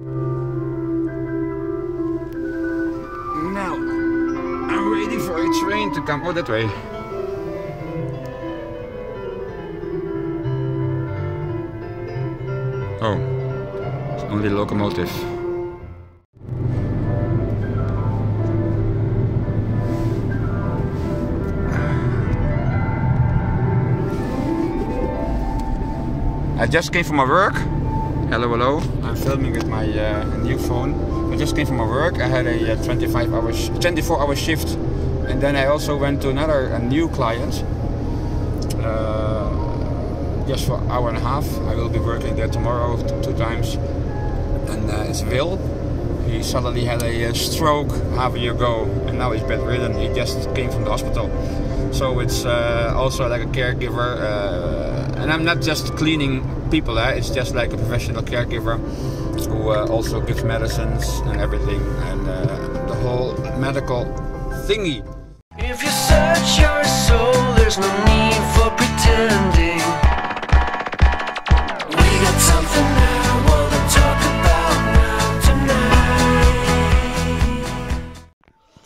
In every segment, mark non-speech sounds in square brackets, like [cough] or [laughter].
Now, I'm waiting for a train to come. Oh, that way. Oh, it's only locomotive. I just came from my work. Hello, hello. I'm filming with my uh, new phone. I just came from my work. I had a uh, 25 hours, 24 hour shift, and then I also went to another a new client. Uh, just for hour and a half. I will be working there tomorrow two times, and uh, it's Will. He suddenly had a uh, stroke half a year ago, now he's bedridden. He just came from the hospital, so it's uh, also like a caregiver. Uh, and I'm not just cleaning people, eh? it's just like a professional caregiver who uh, also gives medicines and everything, and uh, the whole medical thingy. If you search your soul, there's no need for pretending.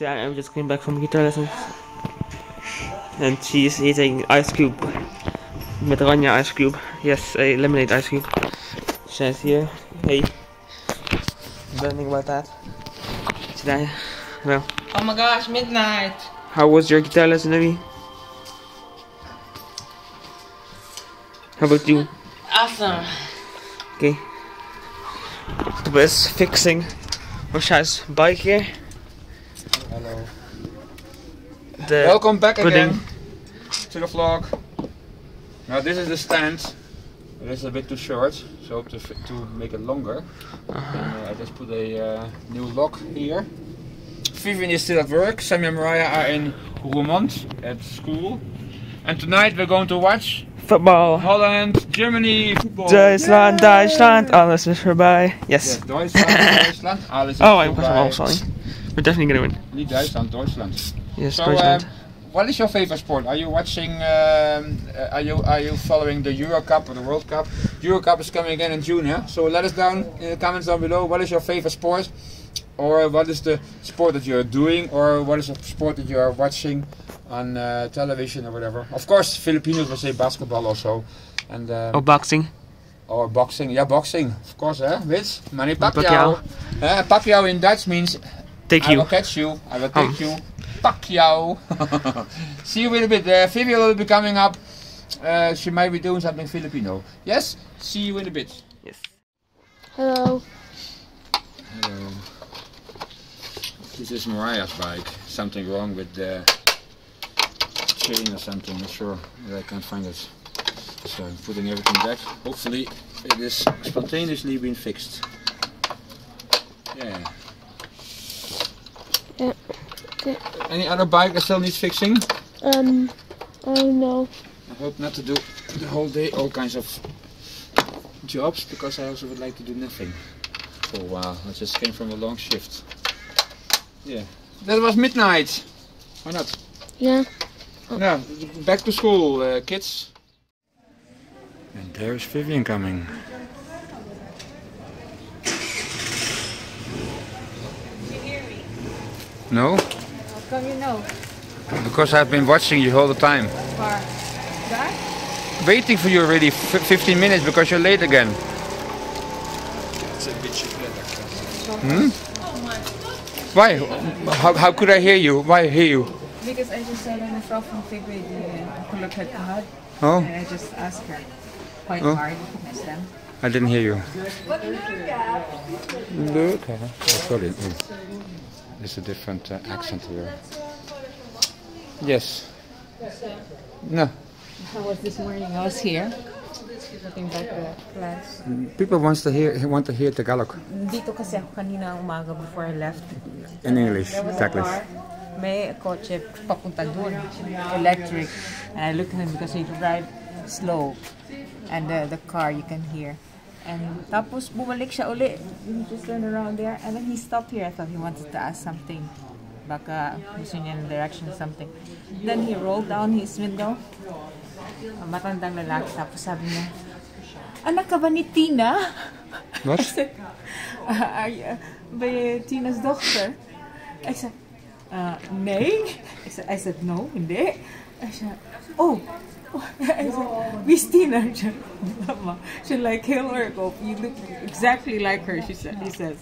Yeah, I'm just came back from guitar lessons. And she's eating ice cube. Met ice cube. Yes, a lemonade ice cube. She's here. Hey. Learning about that. Today. Well, Oh my gosh, midnight. how was your guitar lesson, Abby? How about you? Awesome. Okay. Was fixing Rosha's bike here. Hello. The Welcome back pudding. again to the vlog. Now this is the stand. It is a bit too short, so to, to make it longer, and, uh, I just put a uh, new lock here. Vivian is still at work. Sammy and Moriah are in Roermond at school. And tonight we're going to watch Football. Holland, Germany football. Duitsland, Yay! Duitsland, alles is voorbij. Yes, Yes. Duitsland, Duitsland. [laughs] Alles is Oh, I was voorbij. wrong, sorry. We're definitely gonna win. Niet Duitsland, Duitsland. Yes, So, Duitsland. um, what is your favorite sport? Are you watching? Um, are you are you following the Euro Cup or the World Cup? Euro Cup is coming again in June, yeah. So let us down in the comments down below. What is your favorite sport, or what is the sport that you are doing, or what is a sport that you are watching on uh, television or whatever? Of course, Filipinos will say basketball also, and um, oh, boxing. or boxing. Yeah, boxing. Of course, eh? Which Manny Pacquiao. Pacquiao. Uh, Pacquiao in Dutch means Take I will catch you. I will take Um. you. Pacquiao. [laughs] See you in a bit. Uh, Vivian will be coming up. Uh, she might be doing something Filipino. Yes? See you in a bit. Yes. Hello. Hello. This is Moriah's bike. Something wrong with the chain or something. Not sure. but I can't find it. So I'm putting everything back. Hopefully it is spontaneously being fixed. Yeah. Yeah. Okay. Any other bike that still needs fixing? Um. Oh no. I hope not to do the whole day all kinds of jobs because I also would like to do nothing for a while. I just came from a long shift. Yeah. That was midnight. Why not? Yeah. Yeah, back to school, uh, kids. And there's Vivian coming. No? How come you know? Because I've been watching you all the time. Far. That? Waiting for you already f- 15 minutes because you're late again. It's a bit Hmm? Why? How, how could I hear you? Why hear you? Because I just saw na vrouw van TV die een ongeluk heeft gehad. Oh, And I just asked her quite Oh. hard next time. I didn't hear you. Look. Oh, sorry. Mm. There's a different uh, accent here. Yes. No. I was this morning, I was here. Looking back the class. People wants to hear want to hear Tagalog Dito kasi ako kanina umaga before I left. in English. There Exactly. car. May kotse papunta doon. Electric. And I looked at him because he drive slow. And the, the car you can hear. And tapos bumalik siya uli. He just turned around there. And then he stopped here. I thought he wanted to ask something. Baka gusto niya ng direction something. Then he rolled down his window. Ang matandang lalaki. Tapos sabi niya, Anak ka ba ni Tina? Wat? Uh, [laughs] are you- ben je Tina's dochter? Ik zei, uh, nee. Ik zei, I said, no, nee. Hij zei, oh. Hij [laughs] zei, wie is Tina? Ik zei, Mama, ze lijkt heel erg op. You look exactly like her, she, said, he says.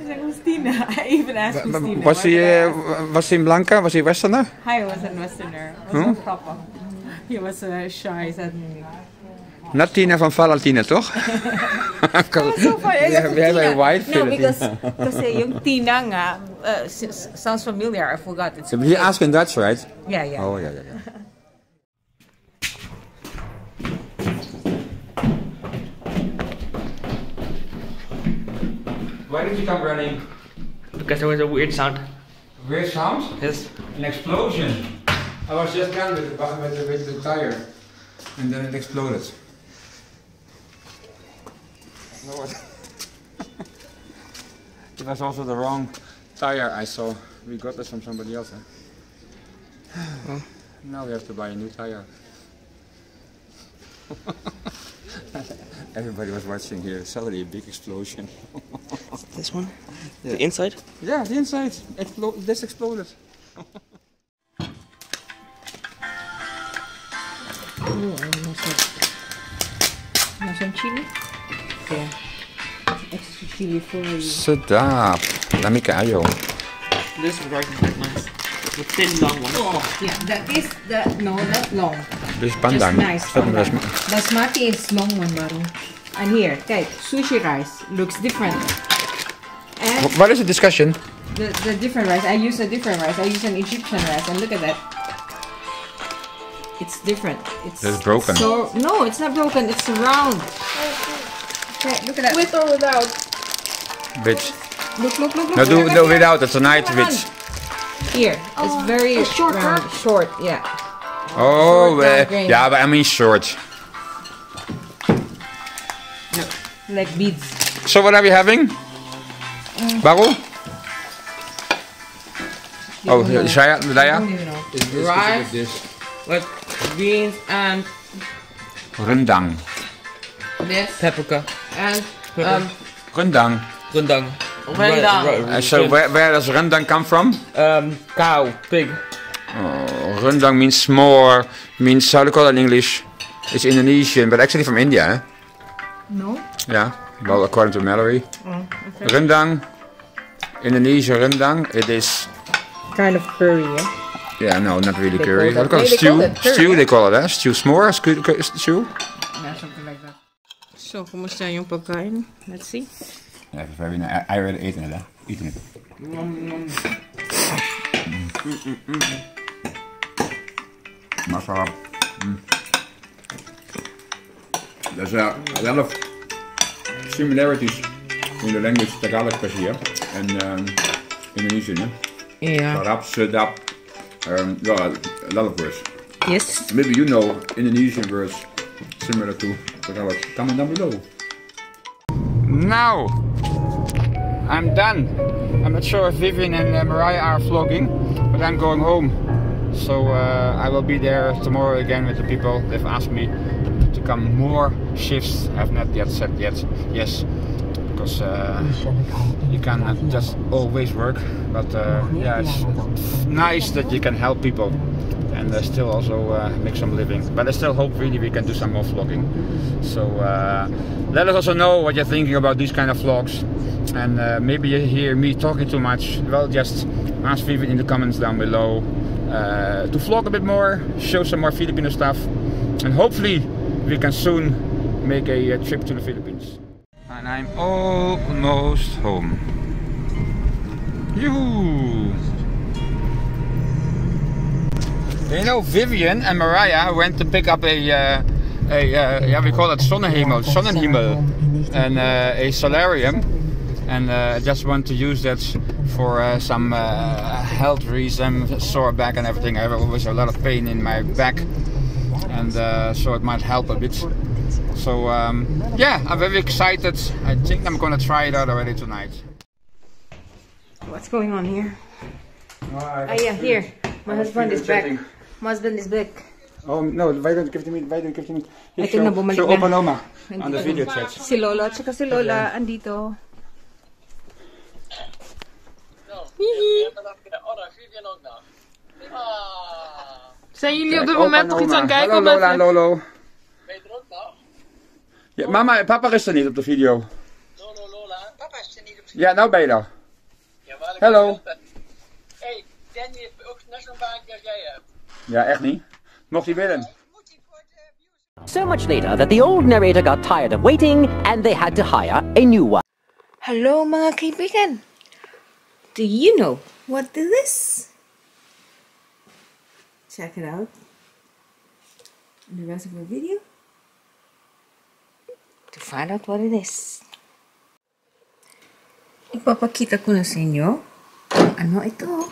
I said, who's Tina? [laughs] I even asked who's Tina. Was Why hij, did I eh, ask? was hij een blanca? Was hij westerner? Hij was een westerner. Was Huh? een grappig. He was uh, shy. He said, Not Tina van Valentina, toch? so funny. I Yeah, said, we have a Tina. white No, Filipino. because [laughs] kasi yung Tina nga, uh, s- s- sounds familiar. I forgot. It's He asked in Dutch, right? yeah, yeah. Oh, yeah, yeah, yeah. Why did you come running? Because there was a weird sound. Weird sound? Yes. An explosion. I was just done with the, with the, with the tire, and then it exploded. [laughs] it was also the wrong tire I saw. We got this from somebody else. Huh? Now we have to buy a new tire. [laughs] Everybody was watching here. Suddenly a big explosion. [laughs] This one? The inside? Yeah, the inside. Explo- this exploded. [laughs] Nou, some chili? Yeah. Extra chili for you. Sedap. Dami kayo. This rice is quite nice. The thin long one. Oh. Yeah, that is the no, not long. This Just pandang. nice. Is dat een pandang. Basmati is long one, Maru. And here, kijk, sushi rice looks different. And What is the discussion? the, the different rice, I use a different rice. I use an Egyptian rice, and look at that. It's different. It's It's broken. So no, it's not broken. It's round. Okay, look at that. With or without? Which? look, look, look, look. No, look do, at no that. without. It's a night Come on. witch. Here, it's oh, very a short round, cut? short. Yeah. Oh, Short, dark uh, green. yeah, but I mean short. Like beads. So what are we having? Baru? Oh, Shaya, I Daya? don't even know. Rice this. with beans and Rendang. this paprika and um Rendang. rendang. Rendang. Uh, so where, where does rendang come from? um cow pig. Oh, rendang means more, means how do you call it in English? It's Indonesian, but actually from India. Eh? No. Yeah, well, according to Mallory. Rendang, Indonesia rendang, it is, Kind of curry, yeah. yeah, no, not really They curry. call How do you call it? Stew? curry, stew, they call it, eh? Stew s'more, stew, stew? Yeah, something like that. So, kumusta yung pagkain? Let's see. Yeah, very nice. I, I already eaten it, eh? Eating it. Masarap. Mm. There's a, a lot of similarities in the language Tagalog especially, yeah? and um, Indonesian. Yeah? Yeah. Sarap, sedap, um, well, a lot of words. Yes. Maybe you know Indonesian words similar to Tagalog. Comment down below. Now, I'm done. I'm not sure if Vivian and uh, Moriah are vlogging, but I'm going home. So uh, I will be there tomorrow again with the people. They've asked me to come more shifts. I've not yet said yet yes, because uh, you cannot just always work. But uh, yeah, it's nice that you can help people and uh, still also uh, make some living. But I still hope really we can do some more vlogging. So uh, let us also know what you're thinking about these kind of vlogs. And maybe you hear me talking too much. Well, just ask Vivian in the comments down below uh, to vlog a bit more, show some more Filipino stuff, and hopefully we can soon make a, uh trip to the Philippines. And I'm almost home. Yoo! You know, Vivian and Moriah went to pick up a, uh, a uh, yeah, we call it Sonnenhimmel, Sonnenhimmel, and a solarium, and uh, just want to use that for uh, some uh, health reason, sore back and everything. I have always a lot of pain in my back, and uh, so it might help a bit. So um, yeah, I'm very excited. I think I'm gonna try it out already tonight. What's going on here? Ah, yeah, here. My husband is back. My husband is back. Oh, no, why don't give to me, why don't give me... Ito na, bumalik show na. Opa Noma on the video chat. Si Lolo at saka si Lola andito. Zijn jullie op dit moment nog iets aan het kijken? Hallo Lola en Lolo. Ja, mama en papa is er niet op de video. Lolo, Lola. Papa is er niet op Ja, nou ben je er. Jawel, ik Hallo. ben er. hey, Danny heeft ook net zo'n baan als jij hebt. Ja, echt niet. Mocht hij willen. De So much later that the old narrator got tired of waiting and they had to hire a new one. Hello mga kaibigan! Do you know what this is? Check it out. In the rest of our video. To find out what it is. Ipapakita ko na sa inyo ano ito.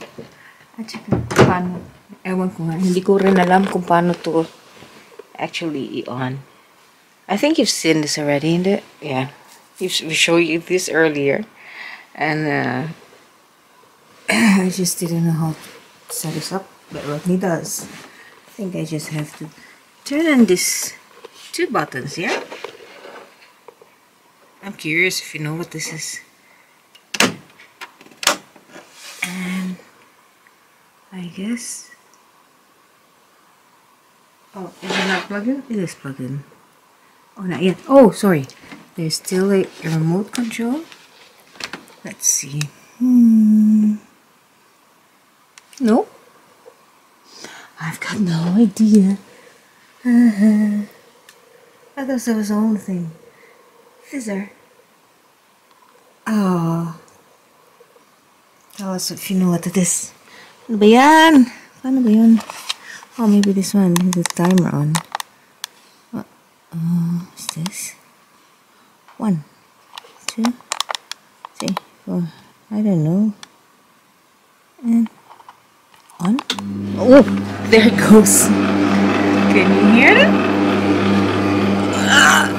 At saka paano. Ewan ko nga. Hindi ko rin alam kung paano to actually i-on. I think you've seen this already in the yeah. We showed you this earlier, and uh, [coughs] I just didn't know how to set this up. But Rodney does. I think I just have to turn on these two buttons here. I'm curious if you know what this is. And I guess. Oh, is it not plugged in? It is plugged in. Oh, not yet. Oh, sorry. There's still a remote control. Let's see. Hmm. No. I've got no idea. Uh-huh. I thought that was the only thing. Fizzer. Oh. Tell us if you know what it is. Ano? Paano ba yun? Oh, maybe this one. The timer on. What? Uh, what's this? One, two, three, four. I don't know. And Oh, there it goes. Can you hear it? Ah.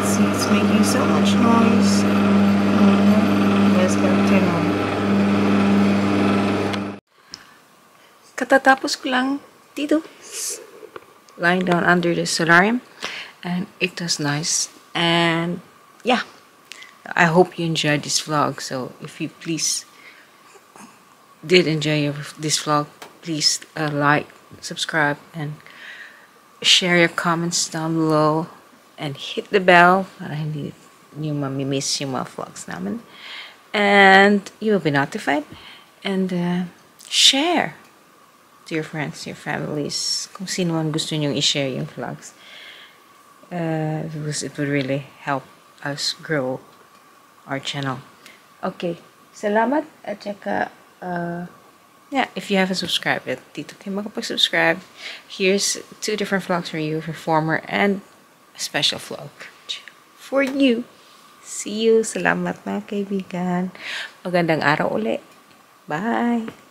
See, it's making so much noise. Oh, let's go turn on. Katatapos ko lang dito lying down under the solarium and it was nice and yeah i hope you enjoyed this vlog so if you please did enjoy this vlog please uh, like subscribe and share your comments down below and hit the bell. Para hindi nyo mamimiss yung mga vlogs namin and you will be notified and uh, share to your friends, your families, kung sino man gusto nyong i-share yung vlogs. Uh, because it would really help us grow our channel. Okay, salamat at saka, uh, yeah, if you haven't subscribed yet, dito kayo makapag-subscribe. Here's two different vlogs for you, reformer and a special vlog for you. See you. Salamat mga kaibigan. Magandang araw uli. Bye.